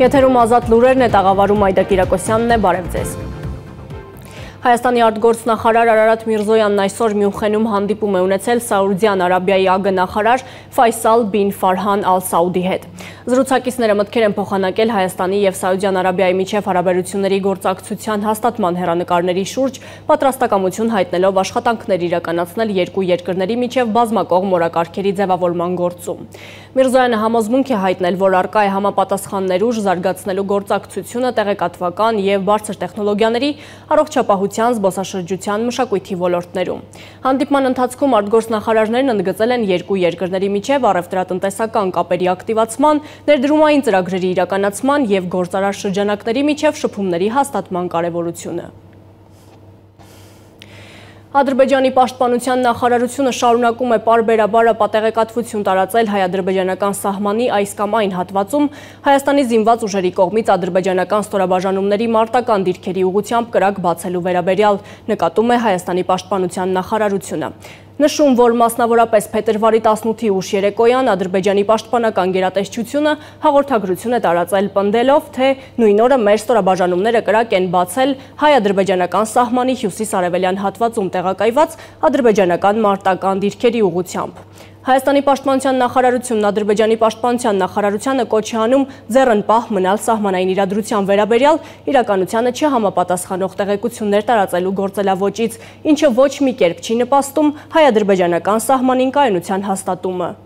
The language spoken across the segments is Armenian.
Եթերում ազատ լուրերն է տաղավարում Այդա Կիրակոսյանն է, բարև ձեզ։ Հայաստանի արտգործնախարար Արարատ Միրզոյանն այսօր Մյունխենում հանդիպում է ունեցել Սաուդյան Արաբիայի ԱԳ նախարար Ֆայսալ բին Ֆարհան Ալ Սաուդի հետ։ Զրուցակիցները մտքեր են փոխանակել Հայաստանի եւ Սաուդյան Արաբիայի միջև հարաբերությունների գործակցության հաստատման հերանեկարների շուրջ, պատրաստակամություն հայտնելով աշխատանքներ իրականացնել երկու երկրների միջև բազմակողմ օրակարգերի ձևավորման գործում։ Միրզոյանը համոզմունք է հայտնել, որ արկա է համապատասխան ներուժ զարգացնելու գործակցությունը տեղեկատվական եւ բարձր տեխնոլոգիաների առողջապահության տնտեսության, զբոսաշրջության, մշակույթի ոլորտներում։ Հանդիպման ընթացքում արտգործնախարարներն ընդգծել են երկու երկրների միջև առևտրատնտեսական կապերի ակտիվացման, ներդրումային ծրագրերի իրականացման եւ գործարար շրջանակների միջև շփումների հաստատման կարևորությունը։ Ադրբեջանի պաշտպանության նախարարությունը շարունակում է պարբերաբարը պատեղեկատվություն տարածել հայ-ադրբեջանական սահմանի այս կամ այն հատվածում Հայաստանի զինված ուժերի կողմից ադրբեջանական ստորաբաժանումների մարտական դիրքերի ուղությամբ կրակ բացելու վերաբերյալ, նկատում է Հայաստանի պաշտպանության նախարարությունը։ Նշում, որ մասնավորապես փետրվարի 18-ի ուշ երեկոյան Ադրբեջանի պաշտպանական գերատեսչությունը հաղորդագրություն է տարածել պնդելով, թե նույն օրը մեր ստորաբաժանումները կրակ են բացել հայ-ադրբեջանական սահմանի հյուսիս-արևելյան հատվածում տեղակայված ադրբեջանական մարտական դիրքերի ուղությամբ։ Հայաստանի պաշտպանության նախարարությունն Ադրբեջանի պաշտպանության նախարարությանը կոչ է անում ձեռն պահ մնալ սահմանային իրադրության վերաբերյալ իրականությանը չհամապատասխանող տեղեկություններ տարածելու գործելավոճից, ինչը ոչ մի կերպ չի նպաստում հայ-ադրբեջանական սահմանին կայունության հաստատումը։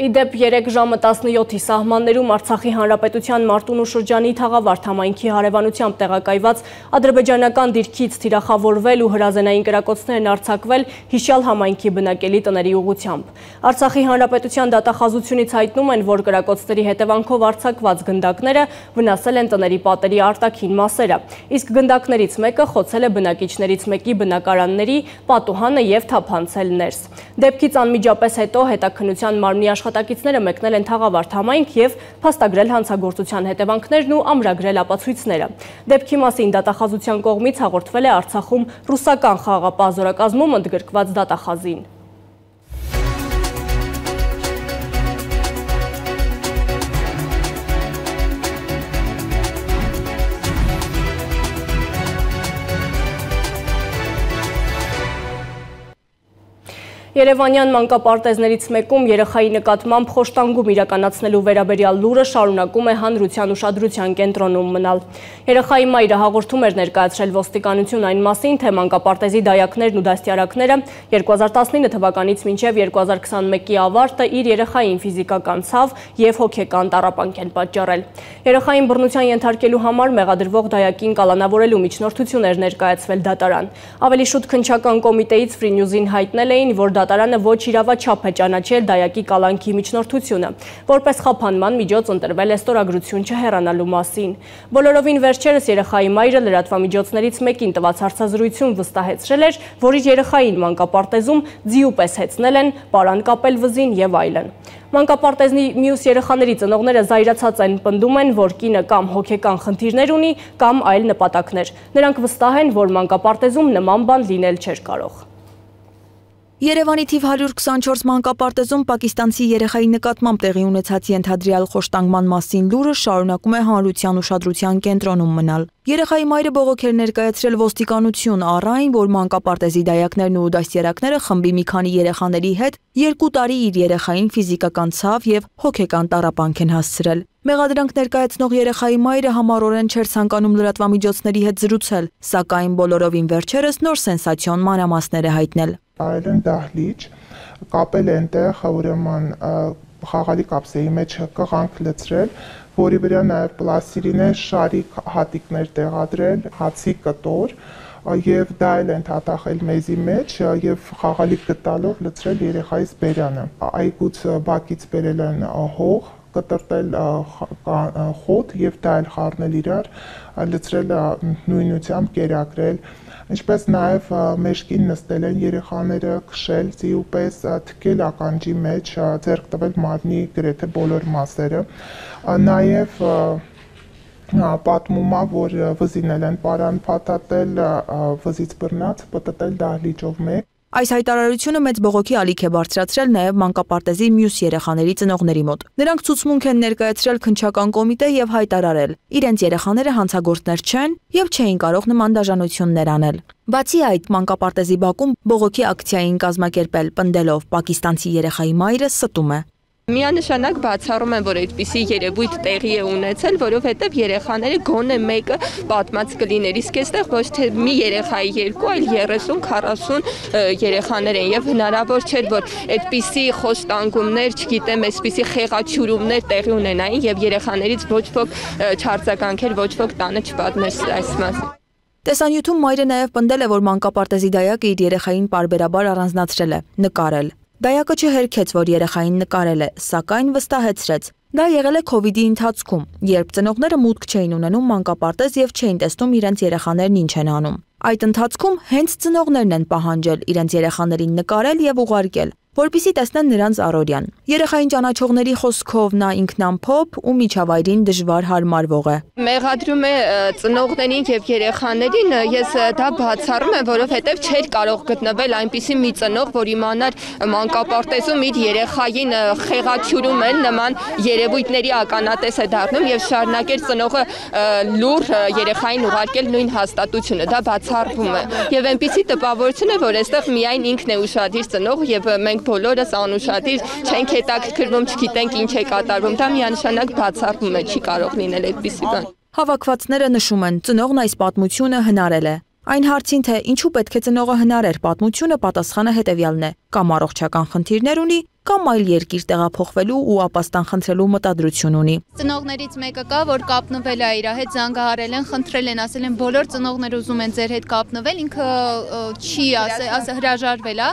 Իդեպ 3 ժամը 17-ի սահմաններում Արցախի Հանրապետության Մարտունու շրջանի թաղավարդ համայնքի հարևանությամբ տեղակայված ադրբեջանական դիրքից թիրախավորվել ու հրազենային կրակոցներ են արձակվել հիշյալ համայնքի բնակելի տների ուղությամբ։ Արցախի Հանրապետության դատախազությունից հայտնում են, որ կրակոցների հետևանքով արձակված գնդակները վնասել են տների պատերի արտաքին մասերը, իսկ գնդակներից մեկը խոցել է բնակիչներից մեկի բնակարանների պատուհանը եւ թափանցել ներս։ Դեպքից անմիջապես հետո հետաքնության մարմնի աշխատակիցները մեկնել են թաղավարդ համայնք եւ փաստագրել հանցագործության հետևանքներն ու ամրագրել ապացույցները։ Դեպքի մասին դատախազության կողմից հաղորդվել է Արցախում ռուսական խաղաղապահ զորակազմում ընդգրկված դատախազին։ Երևանյան մանկապարտեզներից մեկում երեխայի նկատմամբ խոշտանգում իրականացնելու վերաբերյալ լուրը շարունակում է հանրության ուշադրության կենտրոնում մնալ։ Երեխայի մայրը հաղորդում էր ներկայացրել ոստիկանություն այն մասին, թե մանկապարտեզի դայակներն ու դաստիարակները 2019 թվականից մինչև 2021-ի ավարտը իր երեխային ֆիզիկական ցավ եւ հոգեկան տառապանք են պատճառել։ Երեխային բռնության ենթարկելու համար մեղադրվող դայակին կալանավորելու միջնորդություններ ներկայացվել դատարան։ Ավելի շուտ քնչական կոմիտեից Free News-ին հայտնել էին, որ դատարանը ոչ իրավաչափ է ճանաչել դայակի կալանքի միջնորդությունը, որպես խափանման միջոց ընտրվել է ստորագրություն չհեռանալու մասին։ Բոլորովին վերջերս երեխայի մայրը լրատվամիջոցներից մեկին տված հարցազրույցում վստահեցրել էր, որ իր երեխային մանկապարտեզում ձիու պես հեծնել են, պարան կապել վզին եւ այլն։ Մանկապարտեզնի մյուս երեխաների ծնողները զայրացած են պնդում են, որ կինը կամ հոգեկան խնդիրներ ունի, կամ այլ նպատակներ։ Նրանք վստահ են, որ մանկապարտեզում նման բան լինել չէր կարող։ Երևանի թիվ 124 մանկապարտեզում պակիստանցի երեխայի նկատմամբ տեղի ունեցած ենթադրյալ խոշտանգման մասին լուրը շարունակում է հանրության ուշադրության կենտրոնում մնալ։ Երեխայի մայրը բողոք էր ներկայացրել ոստիկանություն առ այն, որ մանկապարտեզի դայակներն ու դաստիարակները խմբի մի քանի երեխաների հետ երկու տարի իր երեխային ֆիզիկական ցավ եւ հոգեկան տառապանք են հասցրել։ Մեղադրանք ներկայացնող երեխայի մայրը համառորեն չէր ցանկանում լրատվամիջոցների հետ զրուցել, սակայն բոլորովին վերջերս նոր սենսացիոն մանրամասներ է հայտնել արել են դահլիճ, կապել այնտեղ ուրեմն խաղալի կապսեի մեջ կղանք լցրել, որի վրա նաև պլաստիրինե շարիկ հատիկներ տեղադրել, հացի կտոր, եւ դա էլ են թաթախել մեզի մեջ եւ խաղալիք գտալով լցրել երեխայից բերանը։ Այգուց բակից բերել են հող, կտրտել խոտ եւ դա էլ խառնել իրար, լցրել նույնությամբ կերակրել ինչպես նաև մեջքին նստել են երեխաները, քշել ձիու պես, թքել ականջի մեջ, ձեռք տվել մարմնի գրեթե բոլոր մասերը։ Նաև պատմումա, որ վզինել են պարան փաթաթել, վզից բռնած, պտտել դահլիճով մեկ Այս հայտարարությունը մեծ բողոքի ալիք է բարձրացրել նաև մանկապարտեզի մյուս երեխաների ծնողների մոտ։ Նրանք ցուցմունք են ներկայացրել քնչական կոմիտե եւ հայտարարել, իրենց երեխաները հանցագործներ չեն եւ չէին կարող նման դաժանություններ անել։ Բացի այդ, մանկապարտեզի բակում բողոքի ակցիային կազմակերպել պնդելով պակիստանցի երեխայի մայրը ստում է։ Միանշանակ բացառում են, որ այդպիսի երևույթ տեղի է ունեցել, որովհետև երեխաները գոնե մեկը պատմած կլիներ, իսկ այստեղ ոչ թե մի երեխայի երկու, այլ 30-40 երեխաներ են եւ հնարավոր չէր, որ այդպիսի խոստանգումներ, չգիտեմ, այսպիսի խեղաչուրումներ տեղի ունենային եւ երեխաներից ոչ ոք չարձագանքեր, ոչ ոք տանը չպատմեր այս մասին։ Տեսանյութում մայրը նաև պնդել է, որ մանկապարտեզի դայակը իր երեխային parberabar առանձնացրել է, նկարել, Դայակը չհերքեց, որ երեխային նկարել է, սակայն վստահեցրեց. Դա եղել է իդի ընթացքում, երբ ծնողները մուտք չէին ունենում մանկապարտեզ եւ չէին տեսնում իրենց երեխաներն ինչ են անում։ Այդ ընթացքում հենց ծնողներն են պահանջել իրենց երեխաներին նկարել եւ ուղարկել, որpիսի տեսնեն նրանց առօրյան։ Երեխային ճանաչողների խոսքով նա ինքնամփոփ ու միջավայրին դժվար հարմարվող է։ Մեղադրում է ծնողներին եւ երեխաներին, ես դա բացառում եմ, որովհետեւ չէր կարող գտնվել այնպիսի մի ծնող, որ իմանար մանկապարտեզում իր երեխային խեղաչուրում են նման երևույթների ականատես է դառնում եւ շարունակեր ծնողը լուր երեխային ուղարկել նույն հաստատությունը։ Դա բացառվում է։ Եվ այնպիսի տպավորություն է, որ այստեղ միայն ինքն է ուշադիր ծնող եւ մենք մենք բոլորս անուշադիր չենք հետաքրքրվում, չգիտենք ինչ է կատարվում, դա միանշանակ բացառվում է, չի կարող լինել այդպիսի բան։ Հավաքվածները նշում են, ծնողն այս պատմությունը հնարել է։ Այն հարցին, թե ինչու պետք է ծնողը հնարեր պատմությունը, պատասխանը հետևյալն է. կամ առողջական խնդիրներ ունի, կամ այլ երկիր տեղափոխվելու ու ապաստան խնդրելու մտադրություն ունի։ Ծնողներից մեկը կա, որ կապնվել է իր հետ, զանգահարել են, խնդրել են, ասել են բոլոր ծնողները ուզում են ձեր հետ կապնվել, ինքը չի ասել, ասել հրաժարվել է,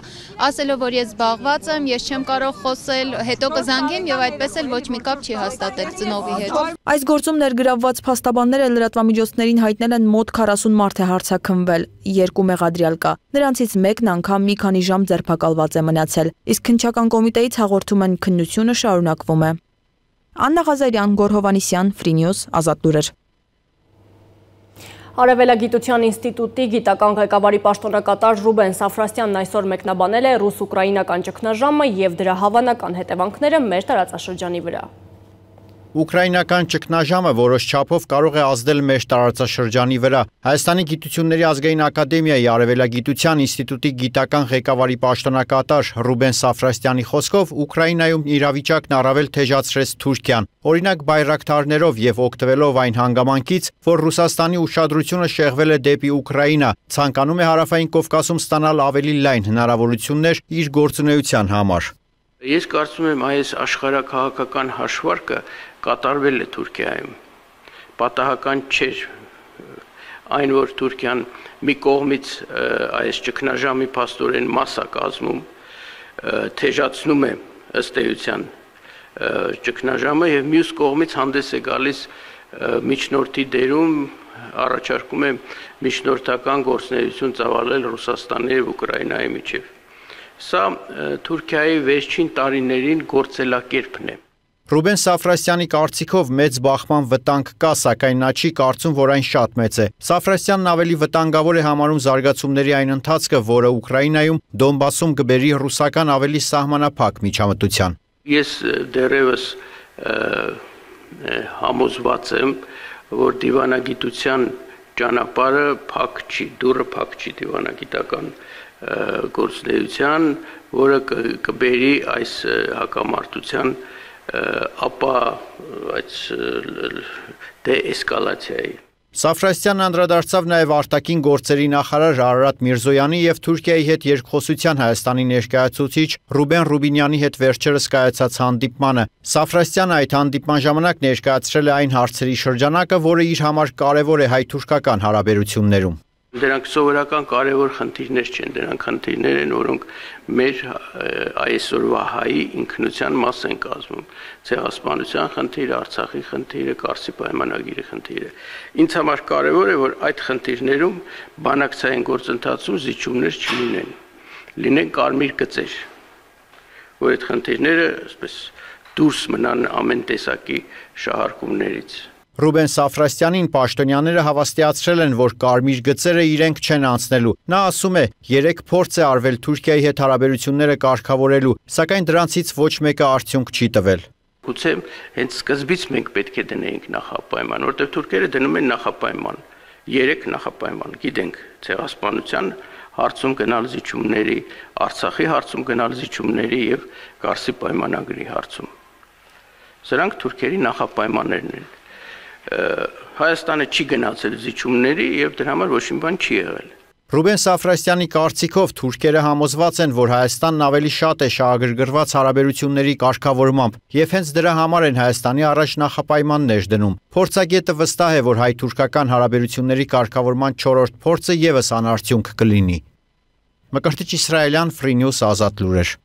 ասելով որ ես զբաղված եմ, ես չեմ կարող խոսել, հետո կզանգեմ եւ այդպես էլ ոչ մի կապ չի հաստատել ծնողի հետ։ Այս գործում ներգրավված փաստաբանները լրատվամիջոցներին հայտնել են մոտ 40 մարդ է հարցակնվել, երկու մեղադրյալ կա։ Նրանցից մեկն անգամ մի քանի ժամ ձերբակալված է մնացել, իսկ քնչական կոմիտե կոմիտեից հաղորդում են քննությունը շարունակվում է։ Աննա Ղազարյան, Գոր Հովանիսյան, News, Ազատ լուրեր։ Արևելագիտության ինստիտուտի գիտական ղեկավարի պաշտոնակատար Ռուբեն Սաֆրաստյանն այսօր մեկնաբանել է ռուս-ուկրաինական ճգնաժամը եւ դրա հավանական հետևանքները մեր տարածաշրջանի վրա։ Ուկրաինական ճգնաժամը որոշ չափով կարող է ազդել մեր տարածաշրջանի վրա։ Հայաստանի Գիտությունների ազգային ակադեմիայի Արևելագիտության ինստիտուտի գիտական ղեկավարի պաշտոնակատար Ռուբեն Սաֆրաստյանի խոսքով Ուկրաինայում իրավիճակն առավել թեժացրեց Թուրքիան։ Օրինակ բայրակտարներով եւ օգտվելով այն հանգամանքից, որ Ռուսաստանի ուշադրությունը շեղվել է դեպի Ուկրաինա, ցանկանում է հարավային Կովկասում ստանալ ավելի լայն հնարավորություններ իր գործունեության համար։ Ես կարծում եմ այս աշխարհակահաղական հաշվարկը կատարվել է Թուրքիայում։ Պատահական չէր այն, որ Թուրքիան մի կողմից այս ճգնաժամի փաստորեն մասա կազմում թեժացնում է ըստ էության ճգնաժամը եւ մյուս կողմից հանդես է գալիս միջնորդի դերում առաջարկում է միջնորդական գործնեություն ծավալել Ռուսաստանի եւ Ուկրաինայի միջև։ Սա Թուրքիայի վերջին տարիներին գործելակերպն է։ Ռուբեն Սաֆրասյանի կարծիքով մեծ բախման վտանգ կա, սակայն նա չի կարծում, որ այն շատ մեծ է։ Սաֆրասյանն ավելի վտանգավոր է համարում զարգացումների այն ընթացքը, որը Ուկրաինայում Դոնբասում կբերի ռուսական ավելի սահմանափակ միջամտության։ Ես դեռևս համոզված եմ, որ դիվանագիտության ճանապարհը փակ չի, դուրը փակ չի դիվանագիտական գործնեության, որը կբերի այս հակամարտության ապա այդ դեէսկալացիայի Սաֆրաստյանն անդրադարձավ նաև արտաքին գործերի նախարար Արարատ Միրզոյանի եւ Թուրքիայի հետ երկխոսության Հայաստանի ներկայացուցիչ Ռուբեն Ռուբինյանի հետ վերջերս կայացած հանդիպմանը։ Սաֆրաստյանը այդ հանդիպման ժամանակ ներկայացրել է այն հարցերի շրջանակը, որը իր համար կարևոր է հայ-թուրքական հարաբերություններում։ Դրանք սովորական կարևոր խնդիրներ չեն, դրանք խնդիրներ են, որոնք մեր այսօրվա հայի ինքնության մաս են կազմում։ Ցեղասպանության խնդիրը, Արցախի խնդիրը, Կարսի պայմանագիրի խնդիրը։ Ինձ համար կարևոր է, որ այդ խնդիրներում բանակցային գործընթացում զիջումներ չլինեն։ Լինեն կարմիր գծեր, որ այդ խնդիրները, այսպես դուրս մնան ամեն տեսակի շահարկումներից։ Ռուբեն Սաֆրաստյանին պաշտոնյաները հավաստիացրել են, որ կարմիր գծերը իրենք չեն անցնելու։ Նա ասում է, երեք փորձ է արվել Թուրքիայի հետ հարաբերությունները կարգավորելու, սակայն դրանցից ոչ մեկը արդյունք չի տվել։ Գուցե հենց սկզբից մենք պետք է դնեինք նախապայման, որտեղ թուրքերը դնում են նախապայման, երեք նախապայման։ Գիտենք, ցեղասպանության հարցում գնալ զիջումների, Արցախի հարցում գնալ զիջումների եւ Կարսի պայմանագրի հարցում։ Սրանք թուրքերի նախապայմաններն են։ Հայաստանը չի գնացել զիջումների եւ դրա համար ոչ մի բան չի եղել։ Ռուբեն Սաֆրաստյանի կարծիքով թուրքերը համոզված են, որ Հայաստանն ավելի շատ է շահագրգռված հարաբերությունների կարգավորմամբ եւ հենց դրա համար են Հայաստանի առաջ նախապայմաններ դնում։ Փորձագետը վստահ է, որ հայ-թուրքական հարաբերությունների կարգավորման 4-րդ փորձը եւս անարդյունք կլինի։ Մկրտիչ Իսրայելյան Free News ազատ լուրեր։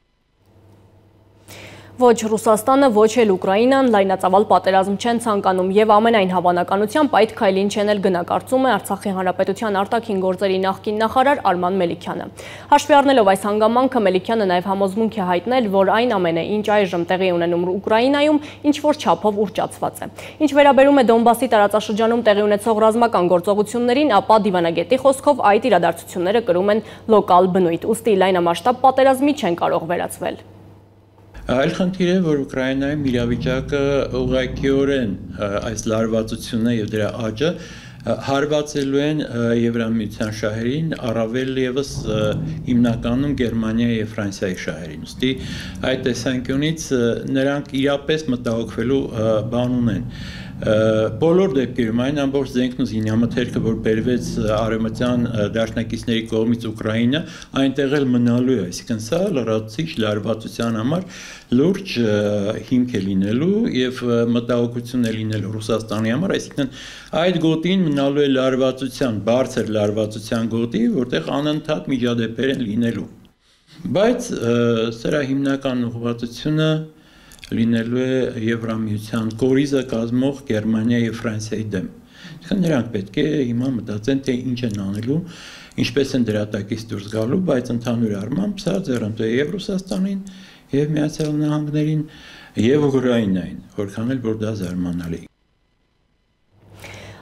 Ոչ Ռուսաստանը, ոչ էլ Ուկրաինան լայնածավալ պատերազմ չեն ցանկանում եւ ամենայն հավանականությամբ այդ քայլին չեն էլ գնա կարծում է Արցախի հանրապետության արտաքին գործերի նախկին նախարար Արման Մելիքյանը։ Հաշվի առնելով այս հանգամանքը Մելիքյանը նաեւ համոզմունք է հայտնել, որ այն ամենը, ինչ այժմ տեղի ունենում Ուկրաինայում, ինչ որ չափով ուռճացված է։ Ինչ վերաբերում է Դոնբասի տարածաշրջանում տեղի ունեցող ռազմական գործողություններին, ապա դիվանագետի խոսքով այդ իրադարձությունները կրում են լոկալ բնույթ, ուստի լայնամասշտաբ պատերազմի չեն կարող վերածվել։ Այլ խնդիր է, որ Ուկրաինայում իրավիճակը ուղղակիորեն այս լարվածությունը եւ դրա աճը հարվածելու են Եվրամիության շահերին, առավել եւս հիմնականում Գերմանիայի եւ Ֆրանսիայի շահերին։ Ոստի այդ տեսանկյունից նրանք իրապես մտահոգվելու բան ունեն բոլոր դեպքերում այն ամբողջ զենքն ու զինյամթերքը, որ բերվեց արևմտյան դաշնակիցների կողմից Ուկրաինա, այնտեղ էլ մնալու է, այսինքն սա լրացուցիչ լարվածության համար լուրջ հիմք է լինելու եւ մտահոգություն է լինելու Ռուսաստանի համար, այսինքն այդ գոտին մնալու է լարվածության, բարձր լարվածության գոտի, որտեղ անընդհատ միջադեպեր են լինելու։ Բայց սրա հիմնական ուղղվածությունը լինելու է Եվրամիության կորիզը կազմող Գերմանիա եւ Ֆրանսիայի դեմ։ Այսինքն նրանք պետք է հիմա մտածեն, թե ինչ են անելու, ինչպես են դրա տակից դուրս գալու, բայց ընդհանուր առմամբ սա ձեռնտու է եւ Ռուսաստանին, եւ Միացյալ Նահանգներին, եւ Ուկրաինային, որքան էլ որ դա զարմանալի է։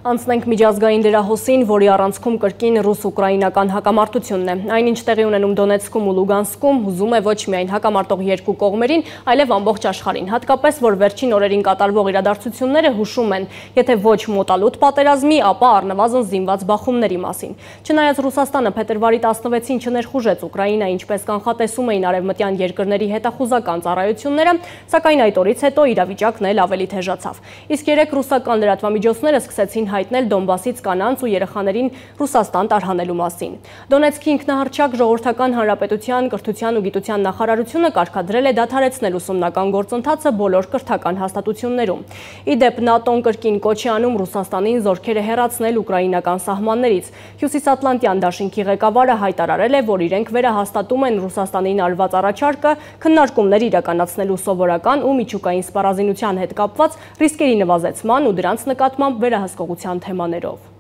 Անցնենք միջազգային դերահոսին, որի առանցքում կրկին ռուս-ուկրաինական հակամարտությունն է։ Այնինչ տեղի ունենում Դոնեցկում ու Լուգանսկում հուզում է ոչ միայն հակամարտող երկու կողմերին, այլև ամբողջ աշխարհին։ Հատկապես, որ վերջին օրերին կատարվող իրադարձությունները հուշում են, եթե ոչ մոտալուտ պատերազմի, ապա առնվազն զինված բախումների մասին։ Չնայած Ռուսաստանը փետրվարի 16-ին չներխուժեց Ուկրաինա, ինչպես կանխատեսում էին արևմտյան երկրների հետախուզական ծառայությունները, սակայն այդ օրից հետո իրավիճակն էլ ավելի թեժացավ։ Իսկ երեք ռուսական լրատվամիջոցները սկսեցին հայտնել Դոնբասից կանանց ու երեխաներին Ռուսաստան տարհանելու մասին։ Դոնեցկի ինքնահռչակ ժողովրդական հանրապետության կրթության ու գիտության նախարարությունը կարգադրել է դադարեցնել ուսումնական գործընթացը բոլոր կրթական հաստատություններում։ Իդեպ ՆԱՏՕ-ն կրկին կոչ է անում Ռուսաստանին զորքերը հեռացնել ուկրաինական սահմաններից։ Հյուսիսատլանտյան դաշինքի ղեկավարը հայտարարել է, որ իրենք վերահաստատում են Ռուսաստանին արված առաջարկը քննարկումներ իրականացնելու սովորական ու միջուկային սպառազինության հետ կապված ռիսկերի նվազեցման ու դրանց նկատմամբ վերահսկողության տնտեսության թեմաներով։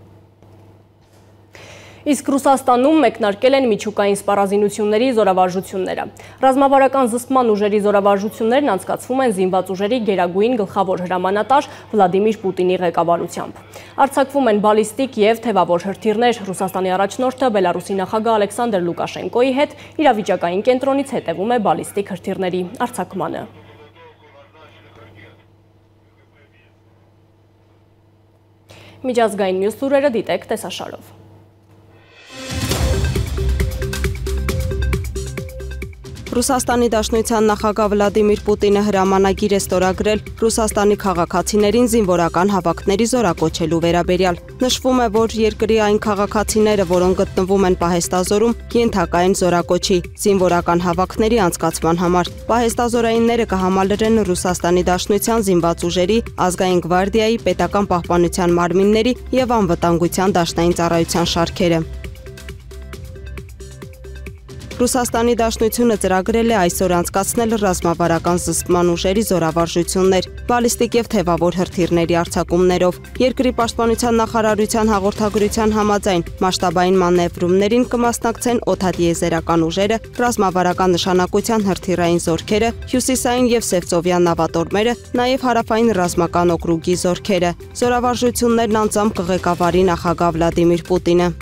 Իսկ Ռուսաստանում մեկնարկել են միջուկային սպառազինությունների զորավարժությունները։ Ռազմավարական զսպման ուժերի զորավարժություններն անցկացվում են զինված ուժերի գերագույն գլխավոր հրամանատար Վլադիմիր Պուտինի ղեկավարությամբ։ Արձակվում են բալիստիկ եւ թևավոր հրթիռներ։ Ռուսաստանի առաջնորդը Բելարուսի նախագահ Ալեքսանդր Լուկաշենկոյի հետ իրավիճակային կենտրոնից հետևում է բալիստիկ հրթիռների արձակմանը։ Միջազգային մյուս լուրերը դիտեք տեսաշարով։ Ռուսաստանի Դաշնության նախագահ Վլադիմիր Պուտինը հրամանագիր է ստորագրել Ռուսաստանի քաղաքացիներին զինվորական հավաքների զորակոչելու վերաբերյալ։ Նշվում է, որ երկրի այն քաղաքացիները, որոնք գտնվում են պահեստազորում, ենթակա են զորակոչի զինվորական հավաքների անցկացման համար։ Պահեստազորայինները կհամալրեն Ռուսաստանի Դաշնության զինված ուժերի, ազգային գվարդիայի, պետական պահպանության մարմինների եւ անվտանգության դաշնային ծառայության շարքերը։ Ռուսաստանի Դաշնությունը ծրագրել է այսօր անցկացնել ռազմավարական զսպման ուժերի զորավարժություններ, բալիստիկ եւ թևավոր հրթիռների արձակումներով։ Երկրի պաշտպանության նախարարության հաղորդագրության համաձայն մասշտաբային մանևրումներին կմասնակցեն օթատիեզերական ուժերը, ռազմավարական նշանակության հրթիռային զորքերը, հյուսիսային եւ սևծովյան նավատորմերը, նաեւ հարավային ռազմական օկրուգի զորքերը։ Զորավարժություններն անձամբ կղեկավարի նախագահ Վլադիմիր Պուտինը։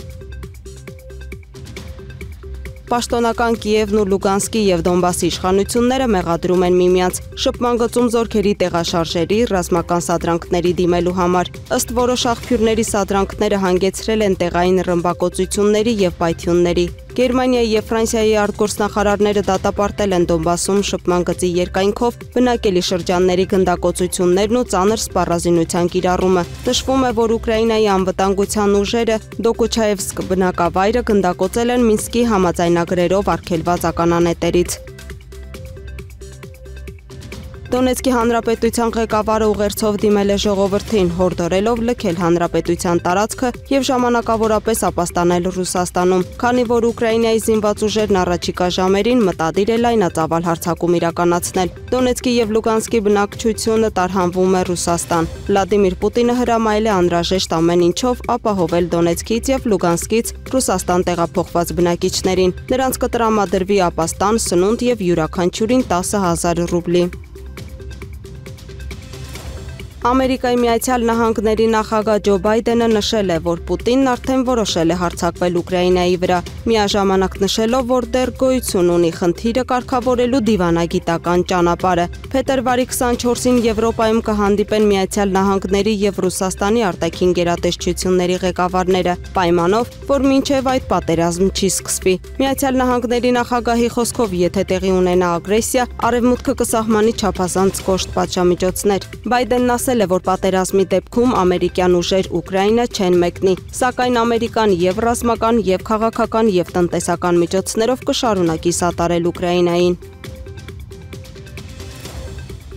Պաշտոնական Կիևն ու Լուգանսկի եւ Դոնբասի իշխանությունները մեղադրում են միմյանց շփման գծում զորքերի տեղաշարժերի ռազմական սադրանքների դիմելու համար։ Ըստ որոշ աղբյուրների սադրանքները հանգեցրել են տեղային ռմբակոծությունների եւ պայթյունների։ Գերմանիայի եւ Ֆրանսիայի արտգործնախարարները դատապարտել են Դոնբասում շփման գծի երկայնքով բնակելի շրջանների գնդակոծություններն ու ծանր սպառազինության կիրառումը։ Նշվում է, որ Ուկրաինայի անվտանգության ուժերը Դոկուչաևսկ բնակավայրը գնդակոծել են Մինսկի համաձայնագրերով արգելված ականանետերից։ Դոնեցկի հանրապետության ղեկավարը ուղերձով դիմել է ժողովրդին, հորդորելով լքել հանրապետության տարածքը եւ ժամանակավորապես ապաստանել Ռուսաստանում, քանի որ Ուկրաինայի զինված ուժերն առաջիկա ժամերին մտադիր է լայնածավալ հարձակում իրականացնել։ Դոնեցկի եւ Լուգանսկի բնակչությունը տարհանվում է Ռուսաստան։ Վլադիմիր Պուտինը հրամայել է անհրաժեշտ ամեն ինչով ապահովել Դոնեցկից եւ Լուգանսկից Ռուսաստան տեղափոխված բնակիչներին։ Նրանց կտրամադրվի ապաստան, սնունդ եւ յուրաքանչյուրին 10000 ռուբլի։ Ամերիկայի Միացյալ Նահանգների նախագահ Ջո Բայդենը նշել է, որ Պուտինն արդեն որոշել է հարձակվել Ուկրաինայի վրա, միաժամանակ նշելով, որ դեռ գոյություն ունի խնդիրը կարգավորելու դիվանագիտական ճանապարհը։ Փետրվարի 24-ին Եվրոպայում կհանդիպեն Միացյալ Նահանգների եւ Ռուսաստանի արտաքին գերատեսչությունների ղեկավարները, պայմանով, որ մինչև այդ պատերազմ չի սկսվի։ Միացյալ Նահանգների նախագահի խոսքով, եթե տեղի ունենա ագրեսիա, արևմուտքը կսահմանի չափազանց կոշտ պատժամիջոցներ։ Բայդենն ասել ասել է, որ պատերազմի դեպքում ամերիկյան ուժեր Ուկրաինա չեն մեկնի, սակայն Ամերիկան եւ ռազմական, եւ քաղաքական, եւ տնտեսական միջոցներով կշարունակի սատարել Ուկրաինային։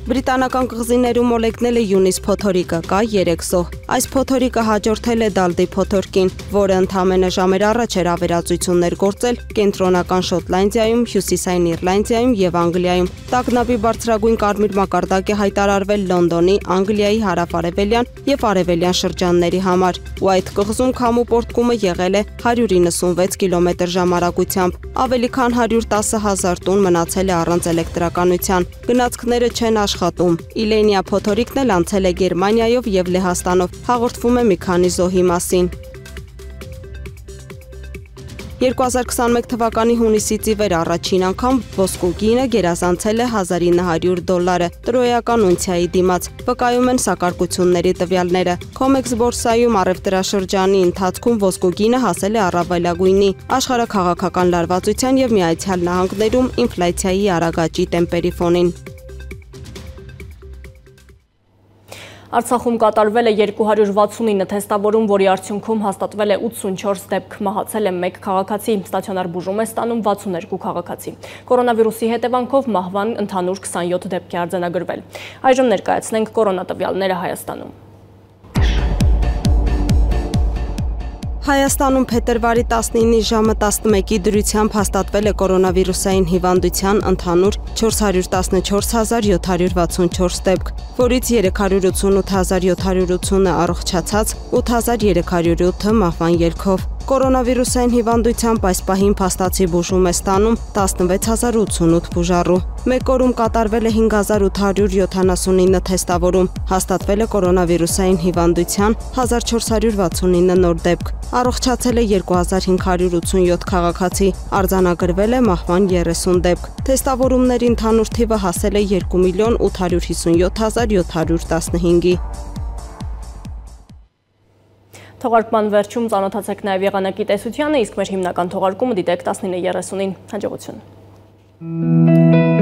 Բրիտանական կղզիներում մոլեկնել է Յունիս փոթորիկը, կա 3 սոհ։ Այս փոթորիկը հաջորդել է Դալդի փոթորկին, որը ընդամենը ժամեր առաջ էր ավերածություններ գործել կենտրոնական Շոտլանդիայում, Հյուսիսային Իռլանդիայում եւ Անգլիայում։ Տագնապի բարձրագույն կարմիր մակարդակ է հայտարարվել Լոնդոնի, Անգլիայի հարավարևելյան եւ արևելյան շրջանների համար։ Ու այդ կղզում քամու պորտկումը եղել է 196 կիլոմետր ժամարակությամբ։ Ավելի քան 110 հազար տուն մնացել է առանց էլեկտրականության։ Գնացքները չեն աշխատում։ Իլենիա փոթորիկն էլ անցել է Գերմանիայով եւ Լեհաստանով։ Հաղորդվում է մի քանի զոհի մասին։ 2021 թվականի հունիսից ի վեր առաջին անգամ ոսկու գինը գերազանցել է 1900 դոլարը տրոյական ունցիայի դիմաց։ Վկայում են սակարկությունների տվյալները։ Comex բորսայում առևտրաշրջանի ընթացքում ոսկու գինը հասել է առավելագույնի։ Աշխարհակաղակական լարվածության եւ Միացյալ Նահանգներում ինֆլյացիայի արագաճի տեմպերի ֆոնին։ Արցախում կատարվել է 269 թեստավորում, որի արդյունքում հաստատվել է 84 դեպք, մահացել է 1 քաղաքացի, ստացիոնար բուժում է ստանում 62 քաղաքացի։ Կորոնավիրուսի հետևանքով մահվան ընդհանուր 27 դեպք է արձանագրվել։ Այժմ ներկայացնենք կորոնատվյալները Հայաստանում։ Հայաստանում փետրվարի 19-ի ժամը 11-ի դրությամբ հաստատվել է կորոնավիրուսային հիվանդության ընդհանուր 414764 դեպք, որից 388780-ը առողջացած, 8307-ը մահվան ելքով։ Կորոնավիրուսային հիվանդությամբ այս պահին փաստացի բուժում է ստանում 16088 բուժառու։ Մեկ օրում կատարվել է 5879 թեստավորում, հաստատվել է կորոնավիրուսային հիվանդության 1469 նոր դեպք։ Առողջացել է 2587 քաղաքացի, արձանագրվել է մահվան 30 դեպք։ Թեստավորումների ընդհանուր թիվը հասել է 2 միլիոն 857715-ի։ Թողարկման վերջում ծանոթացեք նաև եղանակի տեսությանը, իսկ մեր հիմնական թողարկումը դիտեք 19.30-ին։ Հաջողություն։